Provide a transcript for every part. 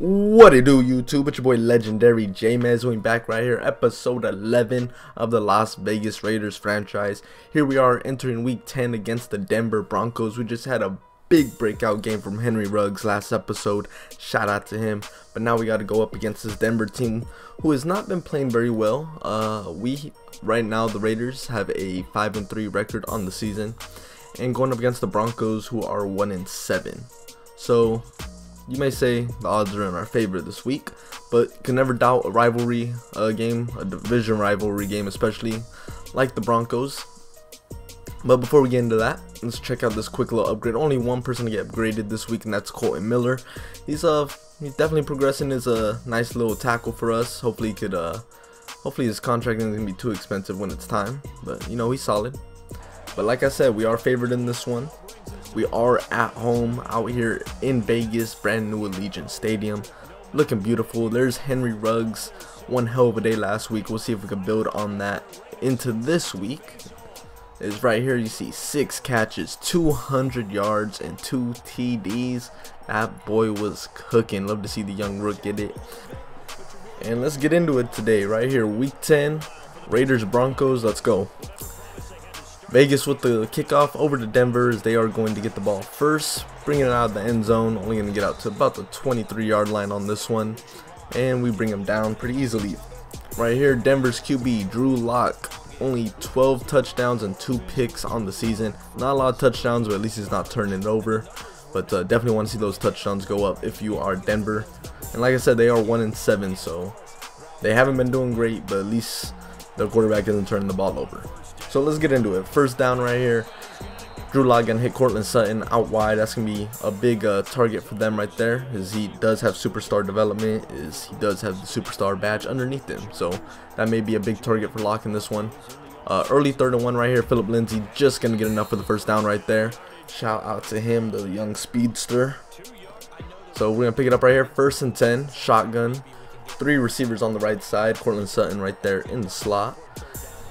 What it do, YouTube? It's your boy Legendary J-Mez. We back right here, episode 11 of the Las Vegas Raiders franchise. Here we are entering week 10 against the Denver Broncos. We just had a big breakout game from Henry Ruggs last episode. Shout out to him. But now we got to go up against this Denver team who has not been playing very well. Uh, we right now the Raiders have a 5 and 3 record on the season and going up against the Broncos who are 1 and 7. So you may say the odds are in our favor this week, but can never doubt a rivalry uh, game, a division rivalry game, especially like the Broncos. But before we get into that, let's check out this quick little upgrade. Only one person to get upgraded this week, and that's Kolton Miller. He's uh he's definitely progressing as a nice little tackle for us. Hopefully he could uh hopefully his contract isn't gonna be too expensive when it's time. But you know he's solid. But like I said, we are favored in this one. We are at home out here in Vegas, brand new Allegiant Stadium. Looking beautiful. There's Henry Ruggs. One hell of a day last week. We'll see if we can build on that into this week. Is right here you see six catches, 200 yards, and two TDs. That boy was cooking. Love to see the young rook get it. And let's get into it today. Right here, week 10, Raiders Broncos. Let's go. Vegas with the kickoff over to Denver as they are going to get the ball first, bringing it out of the end zone. Only going to get out to about the 23 yard line on this one. And we bring them down pretty easily. Right here, Denver's QB, Drew Lock. Only 12 touchdowns and 2 picks on the season. Not a lot of touchdowns, but at least he's not turning it over. But uh, definitely want to see those touchdowns go up if you are Denver. And like I said, they are 1 and 7, so they haven't been doing great, but at least their quarterback isn't turning the ball over. So let's get into it. First down right here. Drew Lock gonna hit Courtland Sutton out wide. That's gonna be a big uh, target for them right there. Is he does have superstar development. Is he does have the superstar badge underneath him. So that may be a big target for Lock in this one. Uh, early third and one right here. Phillip Lindsay just gonna get enough for the first down right there. Shout out to him, the young speedster. So we're gonna pick it up right here. First and ten. Shotgun. Three receivers on the right side. Courtland Sutton right there in the slot.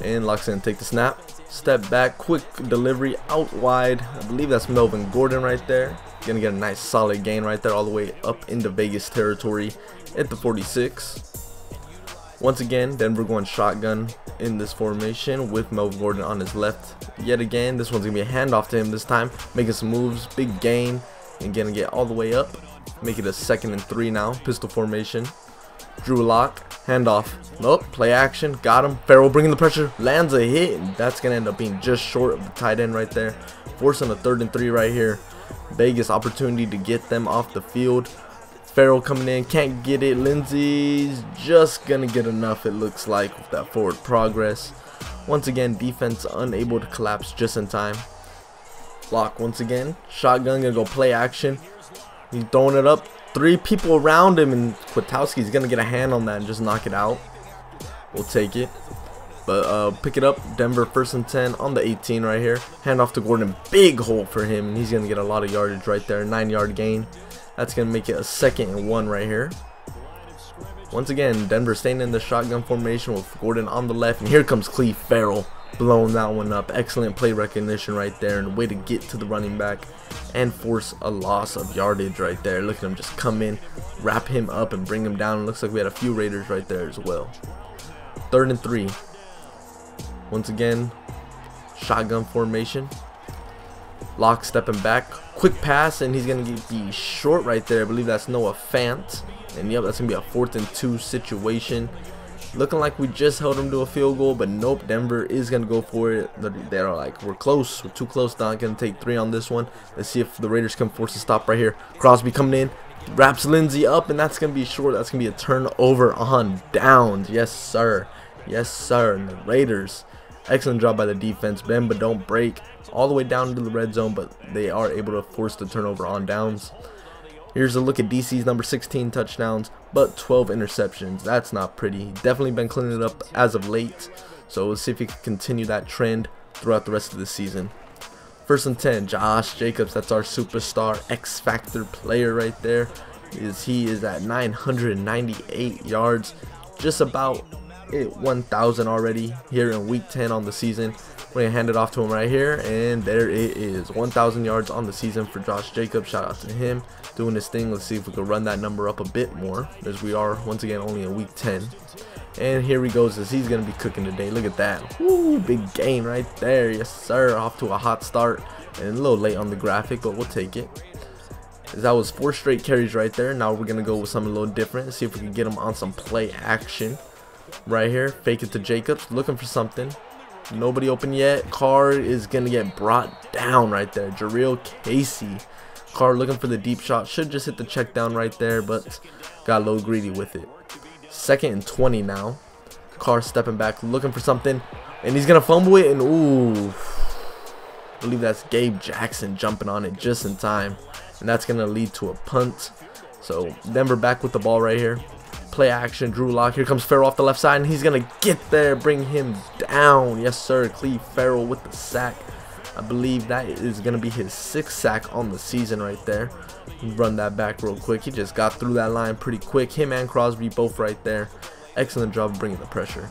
And Lock's gonna take the snap. Step back, quick delivery out wide. I believe that's Melvin Gordon right there. Gonna get a nice solid gain right there all the way up into Vegas territory at the 46. Once again, Denver going shotgun in this formation with Melvin Gordon on his left. Yet again, this one's gonna be a handoff to him this time. Making some moves, big gain, and gonna get all the way up. Make it a second and three now, pistol formation. Drew Lock, handoff. Nope, play action, got him. Ferrell bringing the pressure, lands a hit, and that's going to end up being just short of the tight end right there. Forcing a third and three right here. Vegas opportunity to get them off the field. Ferrell coming in, can't get it. Lindsay's just going to get enough, it looks like, with that forward progress. Once again, defense unable to collapse just in time. Lock once again. Shotgun gonna go play action. He's throwing it up three people around him, and Kwiatkoski's gonna get a hand on that and just knock it out. We'll take it. But uh, pick it up. Denver first and 10 on the 18 right here. Hand off to Gordon. Big hole for him. And he's going to get a lot of yardage right there. 9 yard gain. That's going to make it a second and one right here. Once again, Denver staying in the shotgun formation with Gordon on the left. And here comes Clelin Ferrell blowing that one up. Excellent play recognition right there. And way to get to the running back and force a loss of yardage right there. Look at him just come in, wrap him up, and bring him down. Looks like we had a few Raiders right there as well. Third and three. Once again, shotgun formation. Lock stepping back. Quick pass, and he's going to be short right there. I believe that's Noah Fant. And yep, that's going to be a fourth and two situation. Looking like we just held them to a field goal, but nope, Denver is going to go for it. They're like, we're close. We're too close. Not going to take three on this one. Let's see if the Raiders can force a stop right here. Crosby coming in. Wraps Lindsay up, and that's going to be short. That's going to be a turnover on downs. Yes, sir. Yes, sir. And the Raiders, excellent job by the defense. Bend but don't break. All the way down to the red zone, but they are able to force the turnover on downs. Here's a look at DC's number 16 touchdowns, but 12 interceptions. That's not pretty. Definitely been cleaning it up as of late. So we'll see if he can continue that trend throughout the rest of the season. First and 10, Josh Jacobs. That's our superstar X Factor player right there. Is he is at 998 yards, just about hit 1,000 already here in week 10 on the season. We're going to hand it off to him right here. And there it is. 1,000 yards on the season for Josh Jacobs. Shout out to him doing his thing. Let's see if we can run that number up a bit more. As we are, once again, only in week 10. And here he goes as he's going to be cooking today. Look at that. Woo, big gain right there. Yes, sir. Off to a hot start. And a little late on the graphic, but we'll take it. As That was four straight carries right there. Now we're going to go with something a little different. See if we can get him on some play action. Right here. Fake it to Jacobs. Looking for something. Nobody open yet. Carr is going to get brought down right there. Jurrell Casey. Carr looking for the deep shot. Should just hit the check down right there, but got a little greedy with it. Second and 20 now. Carr stepping back, looking for something. And he's going to fumble it. And ooh. I believe that's Gabe Jackson jumping on it just in time. And that's going to lead to a punt. So Denver back with the ball right here. Play action, Drew Lock. Here comes Ferrell off the left side, and he's going to get there, bring him down. Yes, sir. Clelin Ferrell with the sack. I believe that is going to be his sixth sack on the season right there. Run that back real quick. He just got through that line pretty quick. Him and Crosby both right there. Excellent job bringing the pressure.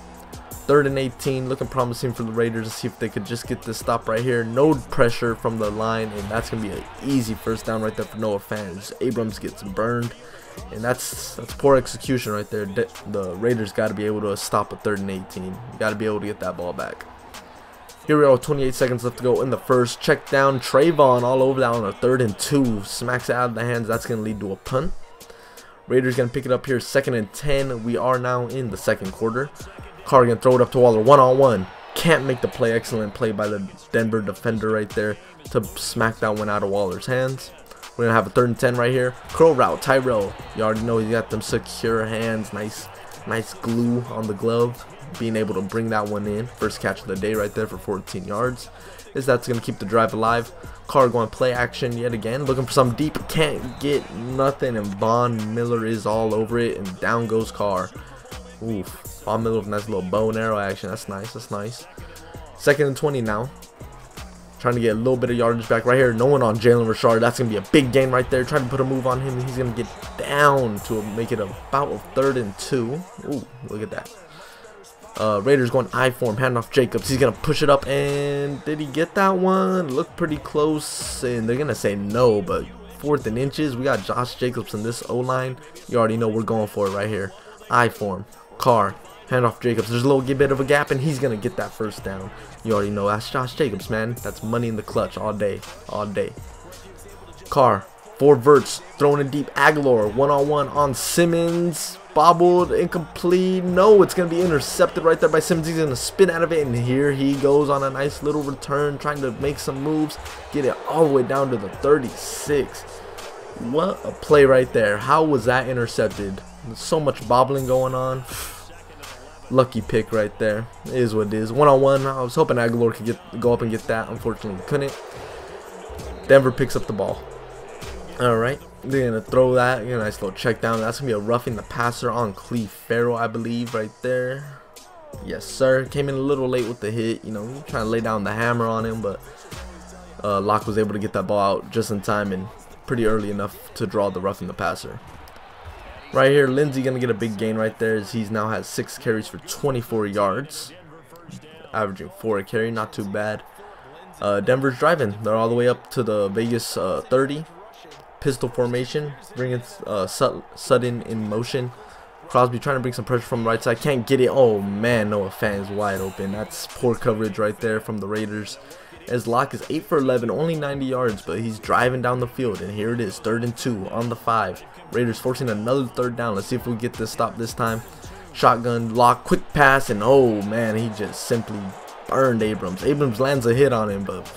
Third and 18, looking promising for the Raiders to see if they could just get this stop right here. No pressure from the line, and that's going to be an easy first down right there for Noah Fant. Abrams gets burned, and that's that's poor execution right there. The Raiders got to be able to stop a third and 18. You got to be able to get that ball back. Here we are, 28 seconds left to go in the first. Check down Trayvon all over that on a third and two. Smacks it out of the hands. That's going to lead to a punt. Raiders going to pick it up here, second and 10. We are now in the second quarter. Carr gonna throw it up to Waller one on one. Can't make the play. Excellent play by the Denver defender right there to smack that one out of Waller's hands. We're gonna have a third and ten right here. Curl route, Tyrell. You already know he's got them secure hands. Nice, nice glue on the glove. Being able to bring that one in. First catch of the day right there for 14 yards. Is that's gonna keep the drive alive. Carr going play action yet again. Looking for some deep. Can't get nothing. And Von Miller is all over it. And down goes Carr. Oof. Von Miller with nice little bow and arrow action. That's nice. That's nice. Second and 20 now. Trying to get a little bit of yardage back right here. No one on Jalen Richard. That's going to be a big gain right there. Trying to put a move on him. He's going to get down to make it about a third and two. Ooh, look at that. Uh, Raiders going I form, handoff Jacobs. He's going to push it up. And did he get that one? Looked pretty close. And they're going to say no, but fourth and inches. We got Josh Jacobs in this O-line. You already know we're going for it right here. I form. Carr. Hand off Jacobs. There's a little bit of a gap, and he's going to get that first down. You already know that's Josh Jacobs, man. That's money in the clutch all day. All day. Carr. Four verts. Throwing it deep. Agholor. One-on-one on Simmons. Bobbled. Incomplete. No, it's going to be intercepted right there by Simmons. He's going to spin out of it, and here he goes on a nice little return, trying to make some moves. Get it all the way down to the 36. What a play right there. How was that intercepted? So much bobbling going on. Lucky pick right there. It is what it is. One on one. I was hoping Agholor could get go up and get that. Unfortunately, couldn't. Denver picks up the ball. All right, they're gonna throw that. Nice little check down. That's gonna be a roughing the passer on Clelin Ferrell, I believe, right there. Yes, sir. Came in a little late with the hit. You know, trying to lay down the hammer on him, but uh, Lock was able to get that ball out just in time and pretty early enough to draw the roughing the passer. Right here, Lindsay going to get a big gain right there as he's now has 6 carries for 24 yards. Averaging 4 a carry, not too bad. Uh, Denver's driving. They're all the way up to the Vegas uh, 30. Pistol formation, bringing uh, Sutton in motion. Crosby trying to bring some pressure from the right side. Can't get it. Oh, man, Noah Fant's wide open. That's poor coverage right there from the Raiders. As Lock is 8 for 11, only 90 yards, but he's driving down the field. And here it is, third and 2 on the 5. Raiders forcing another third down. Let's see if we get this stop this time. Shotgun, Lock, quick pass, and oh man, he just simply burned Abrams. Abrams lands a hit on him, but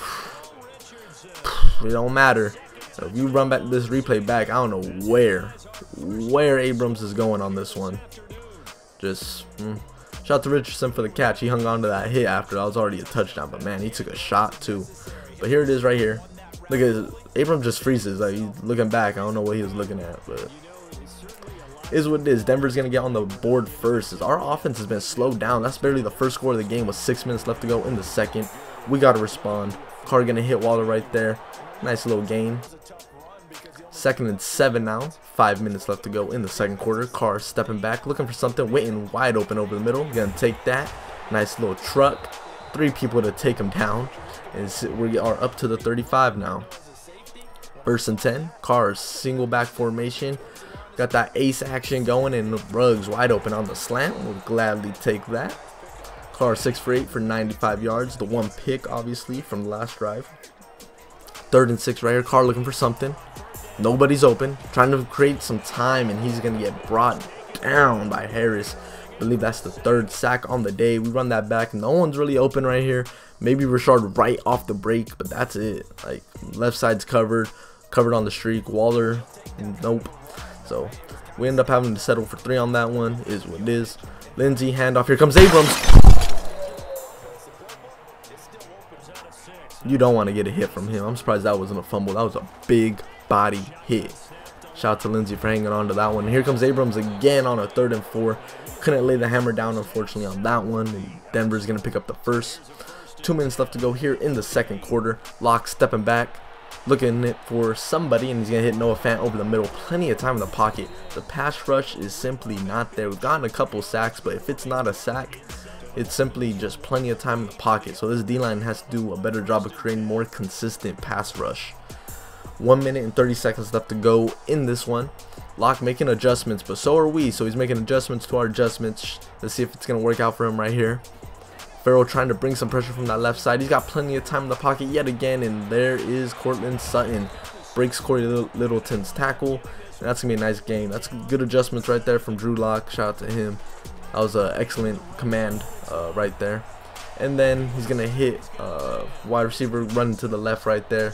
it don't matter. If you run back this replay back, I don't know where, where Abrams is going on this one. Just, mm. Shout out to Richardson for the catch. He hung on to that hit after that was already a touchdown, but man, he took a shot too. But here it is right here. Look at Abram just freezes. Like he's looking back. I don't know what he was looking at, but is what it is. Denver's gonna get on the board first. Our offense has been slowed down. That's barely the first score of the game with six minutes left to go in the second. We gotta respond. Carr gonna hit Waller right there. Nice little gain. Second and seven now. Five minutes left to go in the second quarter. Carr stepping back, looking for something, waiting wide open over the middle. Gonna take that. Nice little truck. Three people to take him down. And we are up to the 35 now. First and 10. Carr single back formation. Got that ace action going and Ruggs wide open on the slant. We'll gladly take that. Carr 6 for 8 for 95 yards. The one pick, obviously, from the last drive. Third and 6 right here. Carr looking for something. Nobody's open. Trying to create some time, and he's going to get brought down by Harris. I believe that's the third sack on the day. We run that back. No one's really open right here. Maybe Richard right off the break, but that's it. Like, left side's covered. Covered on the streak. Waller, nope. So, we end up having to settle for three on that one. Is what it is. Lindsay, handoff. Here comes Abrams. You don't want to get a hit from him. I'm surprised that wasn't a fumble. That was a big body hit. Shout out to Lindsay for hanging on to that one. Here comes Abrams again on a third and four. Couldn't lay the hammer down, unfortunately, on that one. Denver's going to pick up the first. Two minutes left to go here in the second quarter. Lock stepping back, looking it for somebody, and he's going to hit Noah Fant over the middle. Plenty of time in the pocket. The pass rush is simply not there. We've gotten a couple sacks, but if it's not a sack, it's simply just plenty of time in the pocket. So this D-line has to do a better job of creating more consistent pass rush. 1 minute and 30 seconds left to go in this one. Lock making adjustments, but so are we. So he's making adjustments to our adjustments. Let's see if it's going to work out for him right here. Ferrell trying to bring some pressure from that left side. He's got plenty of time in the pocket yet again. And there is Courtland Sutton. Breaks Cory Littleton's tackle. That's going to be a nice game. That's good adjustments right there from Drew Lock. Shout out to him. That was an excellent command uh, right there. And then he's going to hit uh, wide receiver running to the left right there.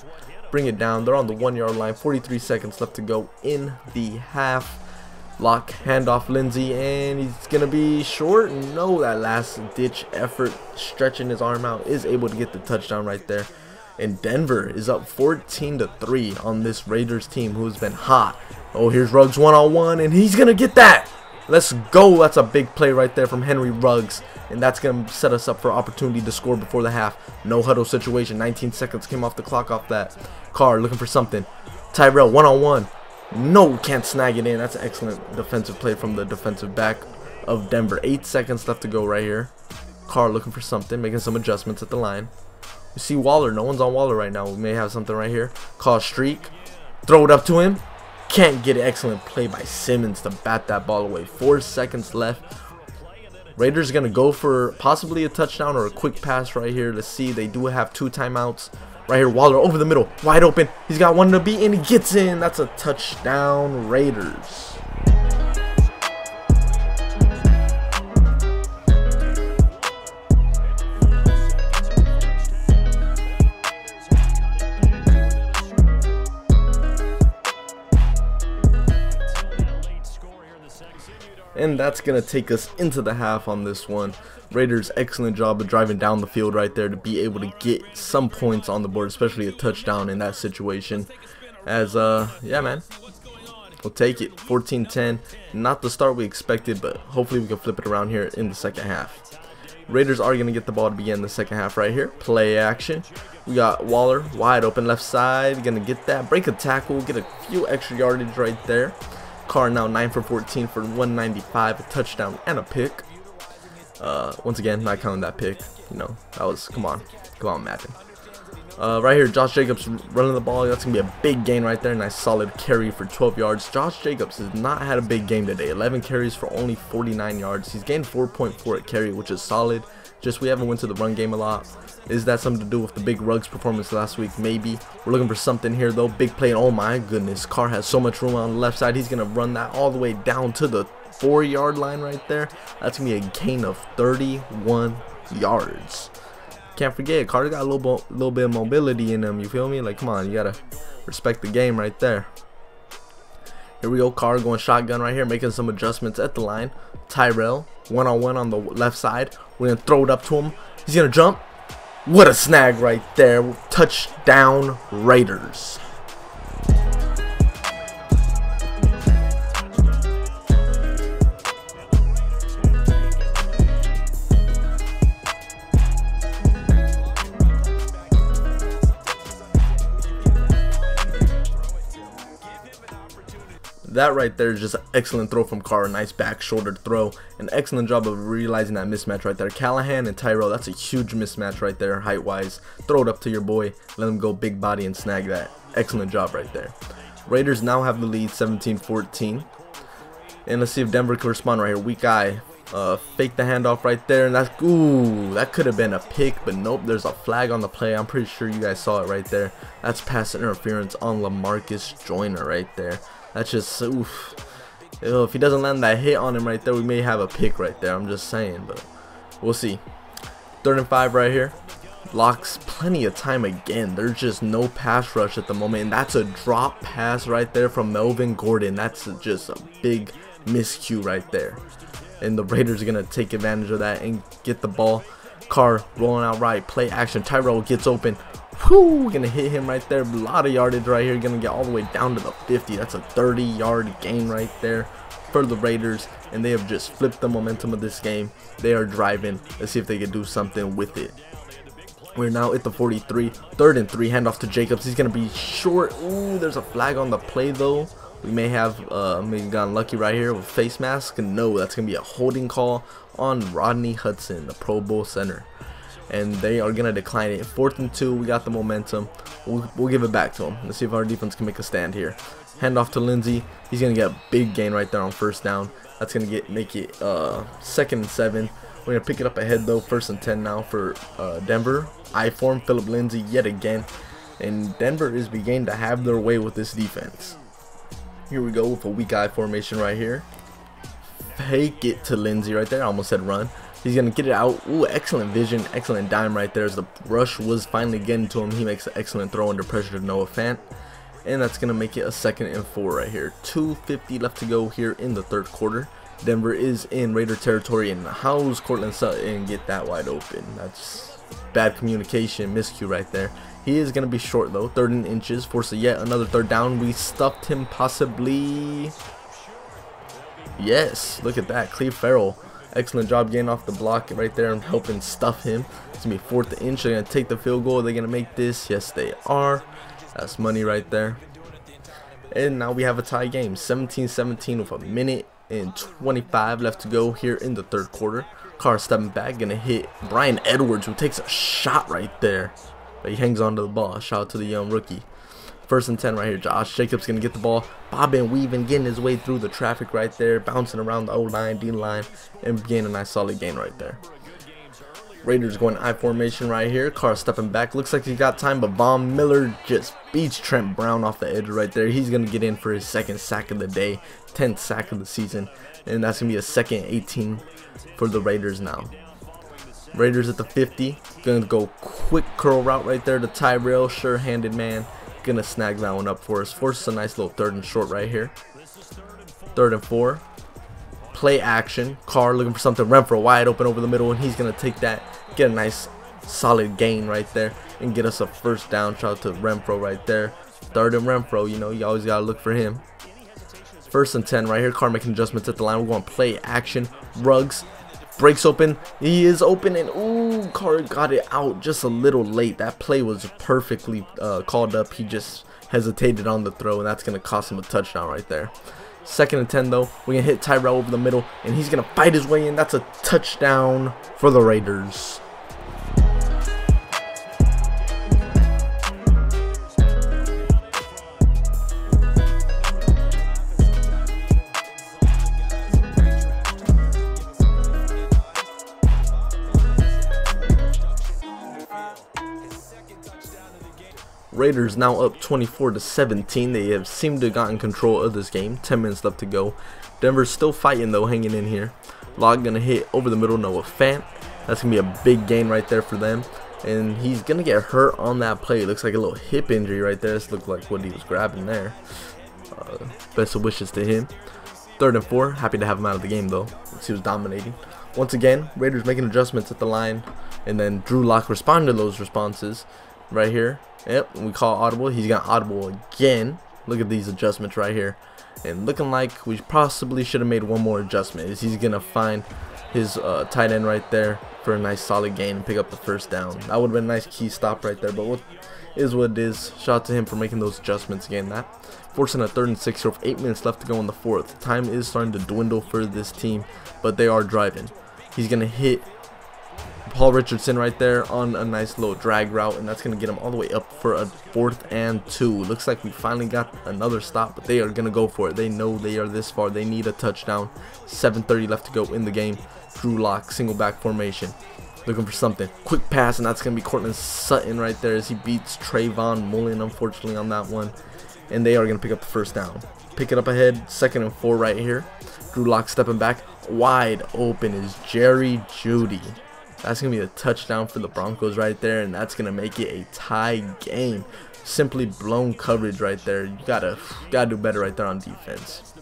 Bring it down. They're on the one yard line. 43 seconds left to go in the half. Lock, handoff Lindsay, and he's going to be short. No, that last ditch effort, stretching his arm out, is able to get the touchdown right there. And Denver is up 14 to 3 on this Raiders team who's been hot. Oh, here's Ruggs one on one, and he's going to get that. Let's go. That's a big play right there from Henry Ruggs. And that's going to set us up for opportunity to score before the half. No huddle situation. 19 seconds came off the clock off that. Carr looking for something. Tyrell one-on-one. -on -one. No, can't snag it in. That's an excellent defensive play from the defensive back of Denver. Eight seconds left to go right here. Carr looking for something, making some adjustments at the line. You see Waller. No one's on Waller right now. We may have something right here. Call streak. Throw it up to him. Can't get excellent play by Simmons to bat that ball away. Four seconds left. Raiders going to go for possibly a touchdown or a quick pass right here. Let's see. They do have two timeouts. Right here, Waller over the middle. Wide open. He's got one to beat, and he gets in. That's a touchdown, Raiders. And that's going to take us into the half on this one. Raiders excellent job of driving down the field right there to be able to get some points on the board, especially a touchdown in that situation. As, uh, yeah, man. We'll take it. 14-10. Not the start we expected, but hopefully we can flip it around here in the second half. Raiders are going to get the ball to begin the second half right here. Play action. We got Waller wide open left side. Going to get that. Break a tackle. Get a few extra yardage right there. Carr now 9 for 14 for 195, a touchdown and a pick. Uh, once again, not counting that pick. You know, that was, come on. Come on, Madden. Uh, right here, Josh Jacobs running the ball. That's going to be a big gain right there. Nice solid carry for 12 yards. Josh Jacobs has not had a big game today. 11 carries for only 49 yards. He's gained 4.4 at carry, which is solid. Just we haven't went to the run game a lot. Is that something to do with the big Ruggs performance last week? Maybe. We're looking for something here though. Big play. Oh my goodness. Carr has so much room on the left side. He's going to run that all the way down to the four yard line right there. That's going to be a gain of 31 yards. Can't forget, Carter got a little, little bit of mobility in him. You feel me? Like, come on. You got to respect the game right there. Here we go. Carr going shotgun right here, making some adjustments at the line. Tyrell, one on one on the left side. We're going to throw it up to him. He's going to jump. What a snag right there. Touchdown Raiders. That right there is just an excellent throw from Carr. Nice back shouldered throw. An excellent job of realizing that mismatch right there. Callahan and Tyrell, that's a huge mismatch right there height wise. Throw it up to your boy. Let him go big body and snag that. Excellent job right there. Raiders now have the lead 17-14. And let's see if Denver can respond right here. Weak I. Uh, fake the handoff right there, and that's ooh, that could have been a pick, but nope. There's a flag on the play. I'm pretty sure you guys saw it right there. That's pass interference on Lamarcus Joyner right there. That's just oof. Ew, if he doesn't land that hit on him right there, we may have a pick right there. I'm just saying, but we'll see. Third and five right here. Locks plenty of time again. There's just no pass rush at the moment, and that's a drop pass right there from Melvin Gordon. That's just a big miscue right there and the Raiders are going to take advantage of that and get the ball. Carr rolling out right, play action. Tyrell gets open. Whoo, gonna hit him right there. A lot of yardage right here. Gonna get all the way down to the 50. That's a 30 yard gain right there for the Raiders. And they have just flipped the momentum of this game. They are driving. Let's see if they can do something with it. We're now at the 43. Third and three. Handoff to Jacobs. He's gonna be short. Ooh, there's a flag on the play though. We may have uh, maybe gotten lucky right here with face mask. No, that's to be a holding call on Rodney Hudson, the Pro Bowl center. And they are to decline it. Fourth and two, we got the momentum. We'll, we'll give it back to them. Let's see if our defense can make a stand here. Hand off to Lindsay. He's to get a big gain right there on first down. That's to get make it uh, second and seven. We're to pick it up ahead though. First and 10 now for uh, Denver. I form Phillip Lindsay yet again. And Denver is beginning to have their way with this defense. Here we go with a weak I formation right here. Fake it to Lindsay right there. I almost said run. He's going to get it out. Ooh, excellent vision. Excellent dime right there as the rush was finally getting to him. He makes an excellent throw under pressure to Noah Fant. And that's going to make it a second and four right here. 2.50 left to go here in the third quarter. Denver is in Raider territory. And how's Courtland Sutton get that wide open? That's bad communication. Miscue right there. He is going to be short though, third in inches, force yet another third down. We stuffed him possibly. Yes, look at that. Clelin Ferrell. Excellent job getting off the block right there and helping stuff him. It's going to be fourth inch. They're going to take the field goal. They're going to make this. Yes, they are. That's money right there. And now we have a tie game. 17-17 with a minute and 25 left to go here in the third quarter. Carr stepping back. To hit Bryan Edwards who takes a shot right there. But he hangs on to the ball. Shout out to the young rookie. First and 10 right here. Josh Jacobs going to get the ball. Bobbing, weaving, getting his way through the traffic right there. Bouncing around the O-line, D-line. And getting a nice solid gain right there. Raiders going I formation right here. Carr stepping back. Looks like he got time, but Von Miller just beats Trent Brown off the edge right there. He's going to get in for his second sack of the day. 10th sack of the season. And that's going to be a second 18 for the Raiders now. Raiders at the 50. Gonna go quick curl route right there to Tyrell. Sure-handed man. Gonna snag that one up for us. Forces a nice little third and short right here. Third and four. Play action. Carr looking for something. Renfrow wide open over the middle. And he's gonna take that. Get a nice solid gain right there. And get us a first down. Shout out to Renfrow right there. Third and Renfrow. You know, you always gotta look for him. First and 10 right here. Carr making adjustments at the line. We're going play action. Ruggs breaks open. He is open and ooh, Carr got it out just a little late. That play was perfectly uh, called up. He just hesitated on the throw and that's going to cost him a touchdown right there. Second and 10 though, we're going to hit Tyrell over the middle and he's going to fight his way in. That's a touchdown for the Raiders. Raiders now up 24 to 17. They have seemed to have gotten control of this game. 10 minutes left to go. Denver's still fighting though, hanging in here. Lock gonna hit over the middle, Noah Fant. That's gonna be a big gain right there for them. And he's gonna get hurt on that play. Looks like a little hip injury right there. This looked like what he was grabbing there. Uh, best of wishes to him. Third and four. Happy to have him out of the game though. He was dominating. Once again, Raiders making adjustments at the line. And then Drew Lock responded to those responses right here. Yep, we call audible. He's got audible again. Look at these adjustments right here. And looking like we possibly should have made one more adjustment. Is he's going to find his uh, tight end right there for a nice solid gain and pick up the first down. That would have been a nice key stop right there, but what is what it is. Shout out to him for making those adjustments again. That forcing a third and six with eight minutes left to go in the fourth. Time is starting to dwindle for this team, but they are driving. He's gonna hit Paul Richardson right there on a nice little drag route, and that's going to get him all the way up for a fourth and two. Looks like we finally got another stop, but they are going to go for it. They know they are this far. They need a touchdown. 7.30 left to go in the game. Drew Lock, single back formation. Looking for something. Quick pass, and that's going to be Courtland Sutton right there as he beats Trayvon Mullen, unfortunately, on that one. And they are going to pick up the first down. Pick it up ahead, second and four right here. Drew Lock stepping back. Wide open is Jerry Jeudy. That's going to be a touchdown for the Broncos right there, and that's going to make it a tie game. Simply blown coverage right there. You gotta, gotta do better right there on defense.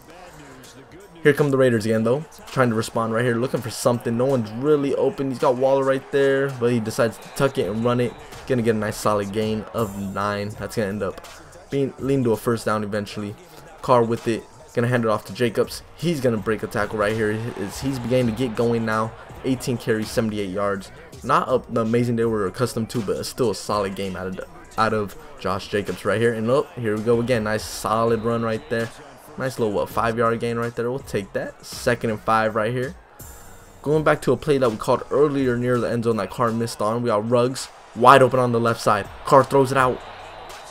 Here come the Raiders again, though. Trying to respond right here, looking for something. No one's really open. He's got Waller right there, but he decides to tuck it and run it. Gonna get a nice solid gain of nine. That's gonna end up being leaned to a first down eventually. Carr with it, gonna hand it off to Jacobs. He's gonna break a tackle right here. He's beginning to get going now. 18 carries, 78 yards. Not a, the amazing day we're accustomed to, but still a solid game out of out of Josh Jacobs right here. And look, here we go again. Nice solid run right there. Nice little what five yard gain right there. We'll take that. Second and five right here. Going back to a play that we called earlier near the end zone that Carr missed on. We got Ruggs wide open on the left side. Carr throws it out.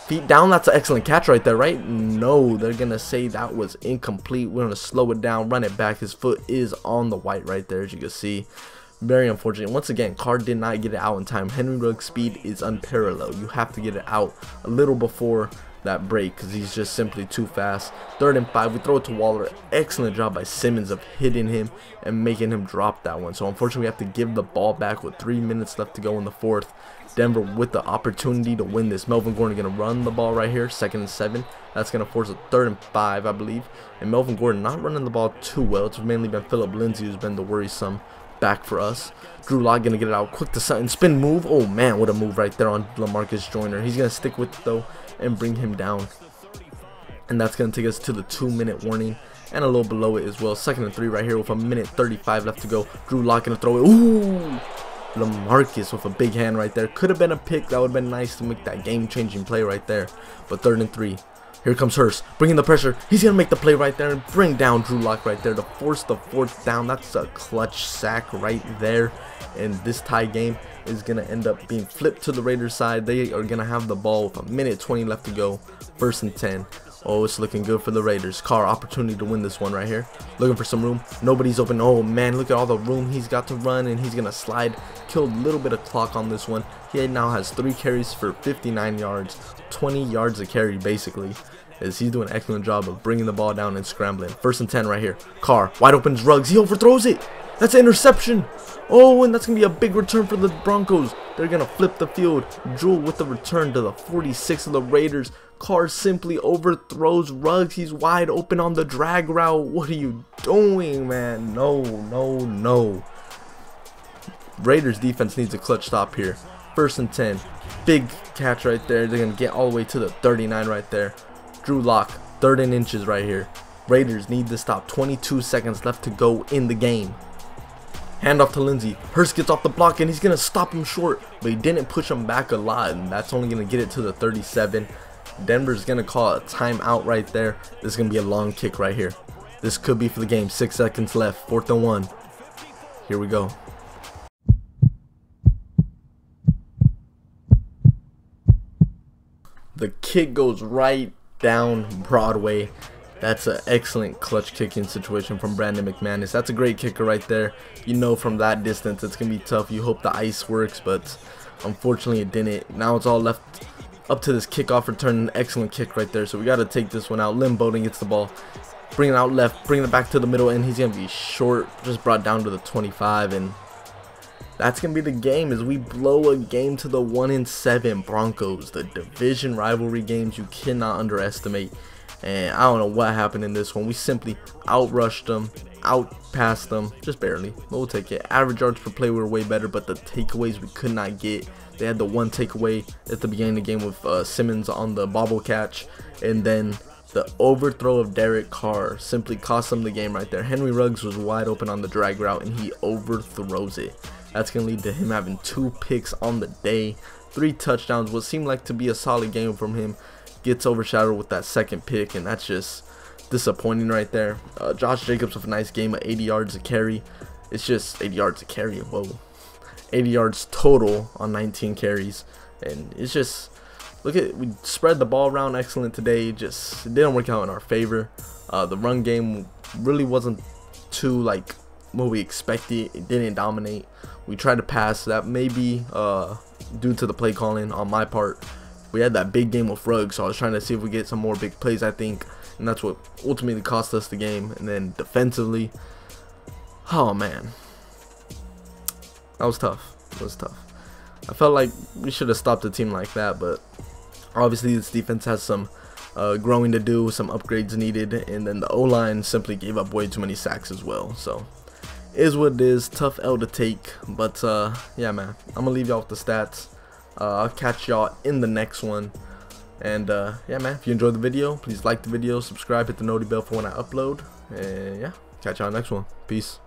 Feet down, that's an excellent catch right there, right? No, they're going to say that was incomplete. We're going to slow it down, run it back. His foot is on the white right there, as you can see. Very unfortunate. Once again, Carr did not get it out in time. Henry Ruggs' speed is unparalleled. You have to get it out a little before that break because he's just simply too fast. Third and five, we throw it to Waller. Excellent job by Simmons of hitting him and making him drop that one. So unfortunately, we have to give the ball back with three minutes left to go in the fourth. Denver with the opportunity to win this. Melvin Gordon going to run the ball right here, second and seven. That's going to force a third and five, I believe. And Melvin Gordon not running the ball too well. It's mainly been Phillip Lindsay who's been the worrisome back for us. Drew Lock going to get it out quick to Sutton. Spin move. Oh, man, what a move right there on Lamarcus Joyner. He's going to stick with it, though, and bring him down. And that's going to take us to the two-minute warning and a little below it as well. Second and three right here with a minute 35 left to go. Drew Lock going to throw it. Ooh! Lamarcus with a big hand right there. Could have been a pick. That would have been nice to make that game-changing play right there. But third and three. Here comes Hurst, bringing the pressure. He's going to make the play right there and bring down Drew Lock right there to force the fourth down. That's a clutch sack right there. And this tie game is going to end up being flipped to the Raiders side. They are going to have the ball with a minute 20 left to go. First and 10. Oh, it's looking good for the Raiders. Carr, opportunity to win this one right here. Looking for some room. Nobody's open. Oh, man, look at all the room he's got to run, and he's going to slide. Killed a little bit of clock on this one. He now has three carries for 59 yards. 20 yards a carry, basically. As he's doing an excellent job of bringing the ball down and scrambling. First and 10 right here. Carr, wide open Ruggs. He overthrows it. That's an interception. Oh, and that's going to be a big return for the Broncos. They're going to flip the field. Jewel with the return to the 46 of the Raiders. Carr simply overthrows Ruggs. He's wide open on the drag route. What are you doing, man? No, no, no. Raiders defense needs a clutch stop here. First and 10. Big catch right there. They're going to get all the way to the 39 right there. Drew Lock, third and inches right here. Raiders need to stop. 22 seconds left to go in the game. Hand off to Lindsay. Hurst gets off the block and he's going to stop him short. But he didn't push him back a lot. And that's only going to get it to the 37. Denver's going to call a timeout right there. This is going to be a long kick right here. This could be for the game. Six seconds left. Fourth and one. Here we go. The kick goes right down Broadway. That's an excellent clutch kicking situation from Brandon McManus. That's a great kicker right there. You know from that distance it's going to be tough. You hope the ice works, but unfortunately it didn't. Now it's all left up to this kickoff return. Excellent kick right there. So we got to take this one out. Lynn Bowden gets the ball. Bring it out left. Bring it back to the middle. And he's going to be short. Just brought down to the 25. And that's going to be the game as we blow a game to the 1 in 7 Broncos. The division rivalry games you cannot underestimate. And I don't know what happened in this one. We simply outrushed them, outpassed them, just barely. But we'll take it. Average yards per play were way better, but the takeaways we could not get. They had the one takeaway at the beginning of the game with uh, Simmons on the bobble catch, and then The overthrow of Derek Carr simply cost them the game right there. Henry Ruggs was wide open on the drag route and he overthrows it. That's going to lead to him having two picks on the day, three touchdowns. What seemed like to be a solid game from him gets overshadowed with that second pick, and that's just disappointing right there. Uh, Josh Jacobs with a nice game of 80 yards a carry. It's just 80 yards a carry. Whoa. 80 yards total on 19 carries. And it's just look at we spread the ball around excellent today. Just it didn't work out in our favor. Uh, the run game really wasn't too like what we expected. It didn't dominate. We tried to pass that maybe uh, due to the play calling on my part. We had that big game with Ruggs, so I was trying to see if we get some more big plays. I think, and that's what ultimately cost us the game. And then defensively, oh man, that was tough. It was tough. I felt like we should have stopped a team like that, but obviously this defense has some uh, growing to do, some upgrades needed, and then the O-line simply gave up way too many sacks as well. So is what it is. Tough L to take, but uh, yeah, man. I'm gonna leave y'all with the stats. Uh, I'll catch y'all in the next one. And uh, yeah, man. If you enjoyed the video, please like the video, subscribe, hit the noti bell for when I upload, and yeah, catch y'all next one. Peace.